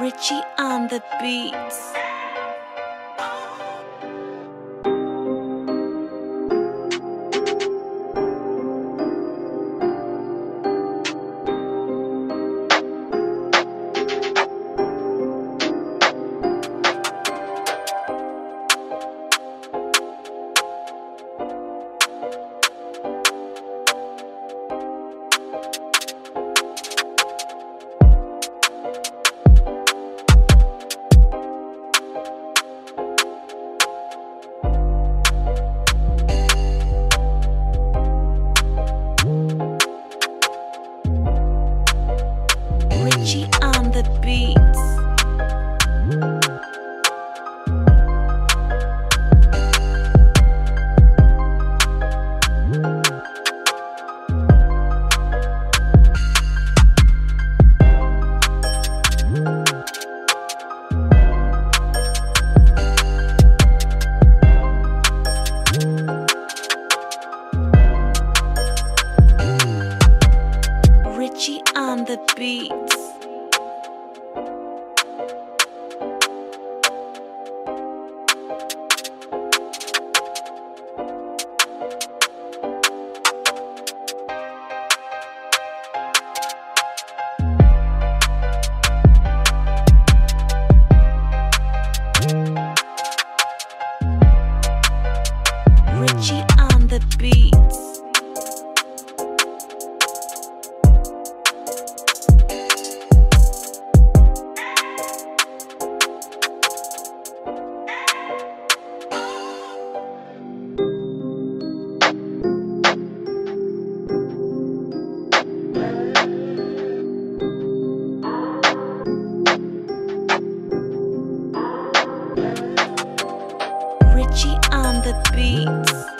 Richie on the beats. The beats. Richie on the beats. The beats.